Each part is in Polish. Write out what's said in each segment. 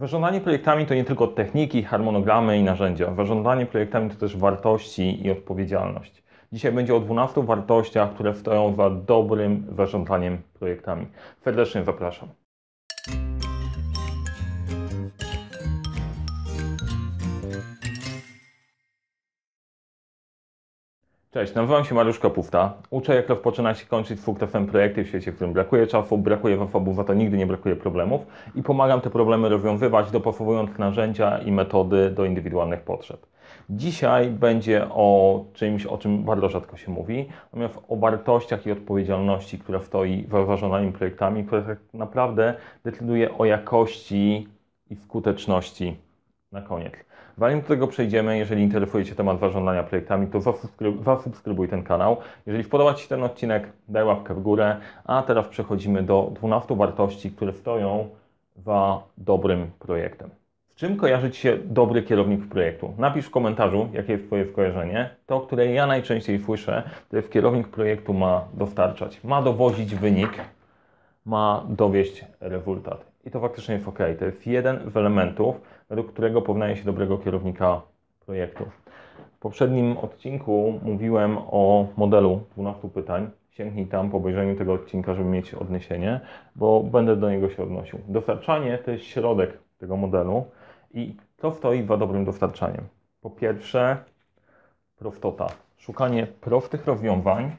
Zarządzanie projektami to nie tylko techniki, harmonogramy i narzędzia. Zarządzanie projektami to też wartości i odpowiedzialność. Dzisiaj będzie o 12 wartościach, które stoją za dobrym zarządzaniem projektami. Serdecznie zapraszam. Cześć, nazywam się Mariusz Kapufta. Uczę, jak rozpoczynać i kończyć sukcesem projekty w świecie, w którym brakuje czasu, brakuje zasobów, za to nigdy nie brakuje problemów i pomagam te problemy rozwiązywać, dopasowując narzędzia i metody do indywidualnych potrzeb. Dzisiaj będzie o czymś, o czym bardzo rzadko się mówi, natomiast o wartościach i odpowiedzialności, która stoi za projektami, które tak naprawdę decyduje o jakości i skuteczności na koniec. Zanim do tego przejdziemy, jeżeli interesuje Cię temat zarządzania projektami, to zasubskrybuj ten kanał. Jeżeli podoba Ci się ten odcinek, daj łapkę w górę. A teraz przechodzimy do 12 wartości, które stoją za dobrym projektem. Z czym kojarzy Ci się dobry kierownik projektu? Napisz w komentarzu, jakie jest Twoje skojarzenie. To, które ja najczęściej słyszę, to jest kierownik projektu ma dostarczać, ma dowozić wynik, ma dowieść rezultat. I to faktycznie jest ok. To jest jeden z elementów, według którego poznaje się dobrego kierownika projektu. W poprzednim odcinku mówiłem o modelu 12 pytań. Sięgnij tam po obejrzeniu tego odcinka, żeby mieć odniesienie, bo będę do niego się odnosił. Dostarczanie to jest środek tego modelu i co stoi za dobrym dostarczaniem? Po pierwsze, prostota. Szukanie prostych rozwiązań,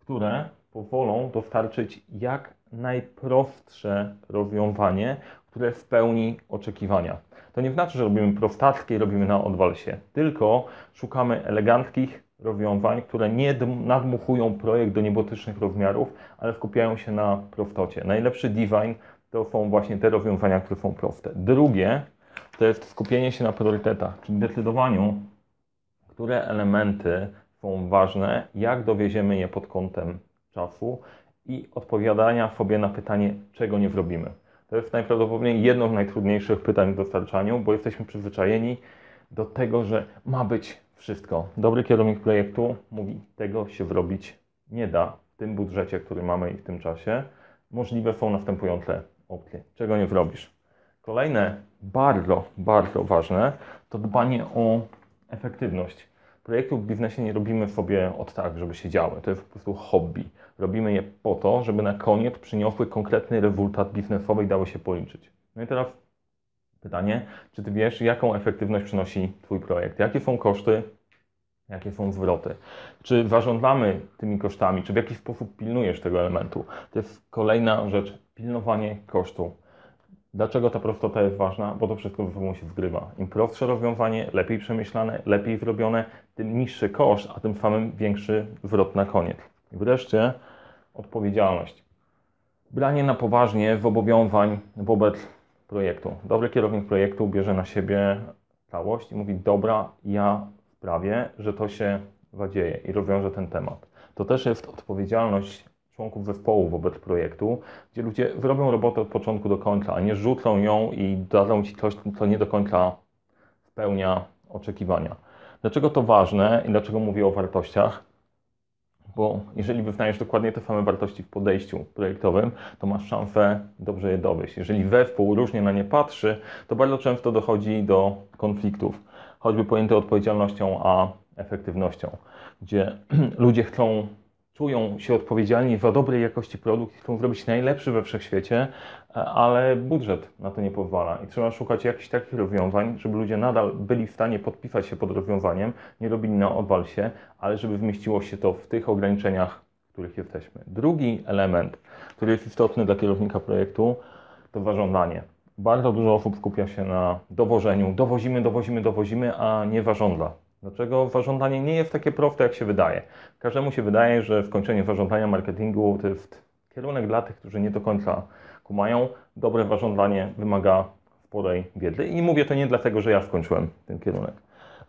które pozwolą dostarczyć jak najprostsze rozwiązanie, które spełni oczekiwania. To nie znaczy, że robimy prostackie i robimy na odwalsie, tylko szukamy eleganckich rozwiązań, które nie nadmuchują projekt do niebotycznych rozmiarów, ale skupiają się na prostocie. Najlepszy design to są właśnie te rozwiązania, które są proste. Drugie to jest skupienie się na priorytetach, czyli decydowaniu, które elementy są ważne, jak dowieziemy je pod kątem czasu i odpowiadania sobie na pytanie, czego nie zrobimy. To jest najprawdopodobniej jedno z najtrudniejszych pytań w dostarczaniu, bo jesteśmy przyzwyczajeni do tego, że ma być wszystko. Dobry kierownik projektu mówi, tego się zrobić nie da w tym budżecie, który mamy i w tym czasie. Możliwe są następujące opcje. Czego nie zrobisz? Kolejne, bardzo, bardzo ważne, to dbanie o efektywność. Projektów w biznesie nie robimy sobie od tak, żeby się działy. To jest po prostu hobby. Robimy je po to, żeby na koniec przyniosły konkretny rezultat biznesowy i dały się policzyć. No i teraz pytanie, czy Ty wiesz, jaką efektywność przynosi Twój projekt? Jakie są koszty, jakie są zwroty? Czy zarządzamy tymi kosztami? Czy w jakiś sposób pilnujesz tego elementu? To jest kolejna rzecz, pilnowanie kosztu. Dlaczego ta prostota jest ważna? Bo to wszystko ze sobą się zgrywa. Im prostsze rozwiązanie, lepiej przemyślane, lepiej zrobione, tym niższy koszt, a tym samym większy zwrot na koniec. I wreszcie odpowiedzialność. Branie na poważnie zobowiązań wobec projektu. Dobry kierownik projektu bierze na siebie całość i mówi: Dobra, ja sprawię, że to się zadzieje i rozwiążę ten temat. To też jest odpowiedzialność członków zespołu wobec projektu, gdzie ludzie wyrobią robotę od początku do końca, a nie rzucą ją i dadzą ci coś, co nie do końca spełnia oczekiwania. Dlaczego to ważne i dlaczego mówię o wartościach? Bo jeżeli wyznajesz dokładnie te same wartości w podejściu projektowym, to masz szansę dobrze je dowieść. Jeżeli zespół różnie na nie patrzy, to bardzo często dochodzi do konfliktów, choćby pojęte odpowiedzialnością a efektywnością, gdzie ludzie chcą czują się odpowiedzialni za dobrej jakości produkt chcą zrobić najlepszy we wszechświecie, ale budżet na to nie pozwala. I trzeba szukać jakichś takich rozwiązań, żeby ludzie nadal byli w stanie podpisać się pod rozwiązaniem, nie robili na odwalsie, ale żeby wmieściło się to w tych ograniczeniach, w których jesteśmy. Drugi element, który jest istotny dla kierownika projektu, to zarządzanie. Bardzo dużo osób skupia się na dowożeniu. Dowozimy, dowozimy, dowozimy, a nie zarządza. Dlaczego zarządzanie nie jest takie proste, jak się wydaje? Każdemu się wydaje, że skończenie zarządzania marketingu to jest kierunek dla tych, którzy nie do końca kumają. Dobre zarządzanie wymaga sporej wiedzy. I mówię to nie dlatego, że ja skończyłem ten kierunek.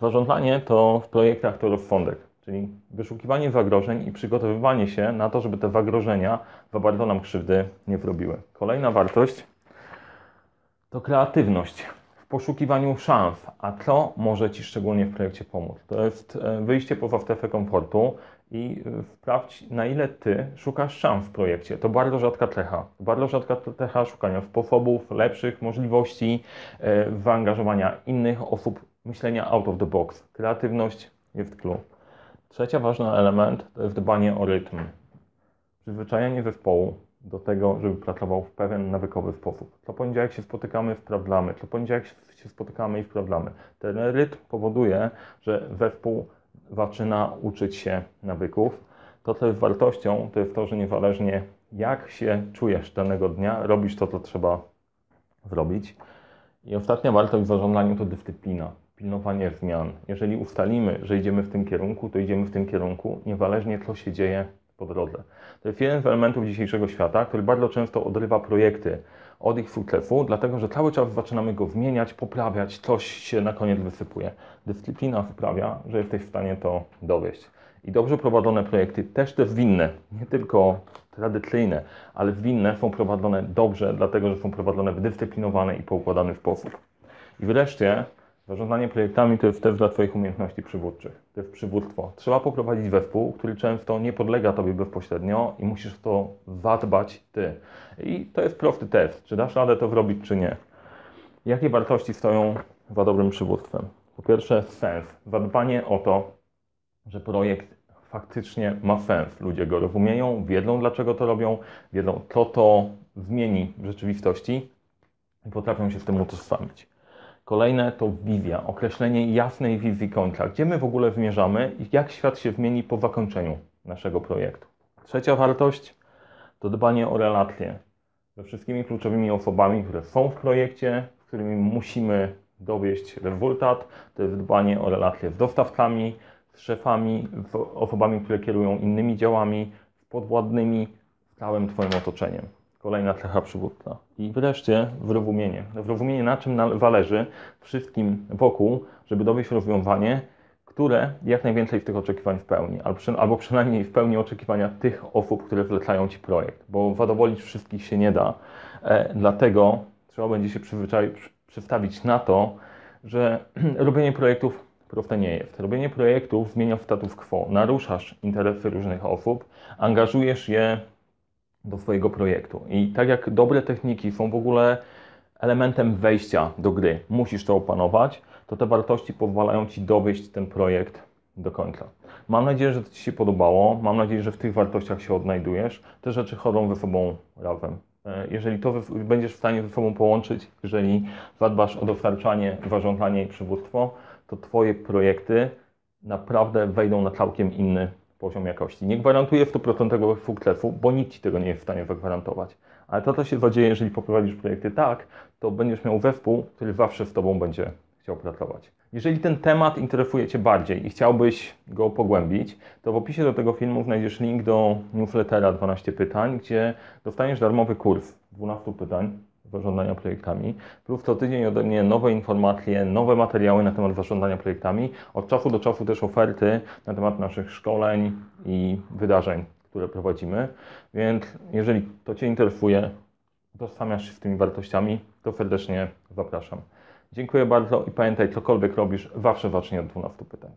Zarządzanie to w projektach to rozsądek, czyli wyszukiwanie zagrożeń i przygotowywanie się na to, żeby te zagrożenia za bardzo nam krzywdy nie wrobiły. Kolejna wartość to kreatywność poszukiwaniu szans, a co może Ci szczególnie w projekcie pomóc? To jest e, wyjście poza strefę komfortu i y, sprawdź, na ile ty szukasz szans w projekcie. To bardzo rzadka cecha. Bardzo rzadka cecha szukania sposobów, lepszych możliwości, e, zaangażowania innych osób, myślenia out of the box. Kreatywność jest clue. Trzecia ważny element to jest dbanie o rytm. Przyzwyczajenie zespołu do tego, żeby pracował w pewien nawykowy sposób. Co poniedziałek się spotykamy, sprawdzamy. Co poniedziałek się spotykamy i sprawdzamy. Ten rytm powoduje, że zespół zaczyna uczyć się nawyków. To, co jest wartością, to jest to, że niezależnie jak się czujesz danego dnia, robisz to, co trzeba zrobić. I ostatnia wartość w zarządzaniu to dyscyplina, pilnowanie zmian. Jeżeli ustalimy, że idziemy w tym kierunku, to idziemy w tym kierunku, niezależnie co się dzieje po drodze. To jest jeden z elementów dzisiejszego świata, który bardzo często odrywa projekty od ich sukcesu, dlatego że cały czas zaczynamy go zmieniać, poprawiać, coś się na koniec wysypuje. Dyscyplina sprawia, że jesteś w stanie to dowieść. I dobrze prowadzone projekty, też te zwinne, nie tylko tradycyjne, ale zwinne są prowadzone dobrze, dlatego że są prowadzone w dyscyplinowany i poukładany sposób. I wreszcie Zarządzanie projektami to jest też dla Twoich umiejętności przywódczych. To jest przywództwo. Trzeba poprowadzić zespół, który często nie podlega Tobie bezpośrednio i musisz to zadbać Ty. I to jest prosty test, czy dasz radę to zrobić, czy nie. Jakie wartości stoją za dobrym przywództwem? Po pierwsze, sens. Zadbanie o to, że projekt faktycznie ma sens. Ludzie go rozumieją, wiedzą dlaczego to robią, wiedzą co to zmieni w rzeczywistości i potrafią się z tym utożsamić. Kolejne to wizja, określenie jasnej wizji końca, gdzie my w ogóle zmierzamy i jak świat się zmieni po zakończeniu naszego projektu. Trzecia wartość to dbanie o relacje ze wszystkimi kluczowymi osobami, które są w projekcie, z którymi musimy dowieść rezultat. To jest dbanie o relacje z dostawcami, z szefami, z osobami, które kierują innymi działami, z podwładnymi, z całym Twoim otoczeniem. Kolejna cecha przywódca. I wreszcie zrozumienie. Zrozumienie, na czym zależy wszystkim wokół, żeby dowieść rozwiązanie, które jak najwięcej z tych oczekiwań spełni, albo przynajmniej spełni oczekiwania tych osób, które zlecają Ci projekt, bo zadowolić wszystkich się nie da. E, dlatego trzeba będzie się przystawić na to, że robienie projektów proste nie jest. Robienie projektów zmienia status quo, naruszasz interesy różnych osób, angażujesz je do swojego projektu. I tak jak dobre techniki są w ogóle elementem wejścia do gry, musisz to opanować, to te wartości pozwalają Ci dowieść ten projekt do końca. Mam nadzieję, że to Ci się podobało. Mam nadzieję, że w tych wartościach się odnajdujesz. Te rzeczy chodzą ze sobą razem. E, jeżeli to będziesz w stanie ze sobą połączyć, jeżeli zadbasz o dostarczanie, zarządzanie i przywództwo, to Twoje projekty naprawdę wejdą na całkiem inny poziom jakości. Nie gwarantuję 100% sukcesu, bo nikt Ci tego nie jest w stanie zagwarantować. Ale to, co się zadzieje, jeżeli poprowadzisz projekty tak, to będziesz miał zespół, który zawsze z Tobą będzie chciał pracować. Jeżeli ten temat interesuje Cię bardziej i chciałbyś go pogłębić, to w opisie do tego filmu znajdziesz link do newslettera 12 pytań, gdzie dostaniesz darmowy kurs 12 pytań zarządzania projektami, plus co tydzień ode mnie nowe informacje, nowe materiały na temat zarządzania projektami, od czasu do czasu też oferty na temat naszych szkoleń i wydarzeń, które prowadzimy. Więc jeżeli to Cię interesuje, tożsamiasz się z tymi wartościami, to serdecznie zapraszam. Dziękuję bardzo i pamiętaj, cokolwiek robisz, zawsze zacznij od 12 pytań.